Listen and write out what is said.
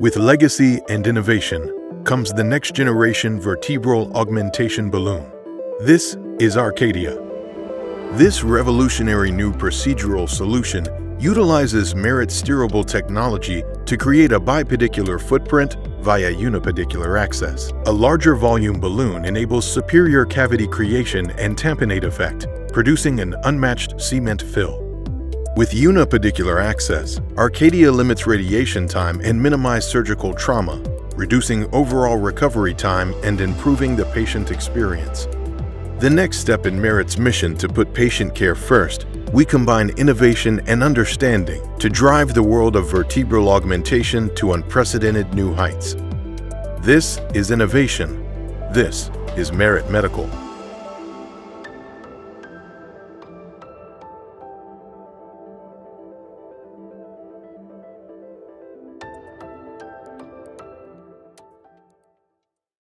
With legacy and innovation comes the next generation vertebral augmentation balloon. This is Arcadia. This revolutionary new procedural solution utilizes Merit steerable technology to create a bipedicular footprint via unipedicular access. A larger volume balloon enables superior cavity creation and tamponade effect, producing an unmatched cement fill. With unipedicular access, Arcadia limits radiation time and minimizes surgical trauma, reducing overall recovery time and improving the patient experience. The next step in Merit's mission to put patient care first, we combine innovation and understanding to drive the world of vertebral augmentation to unprecedented new heights. This is innovation. This is Merit Medical.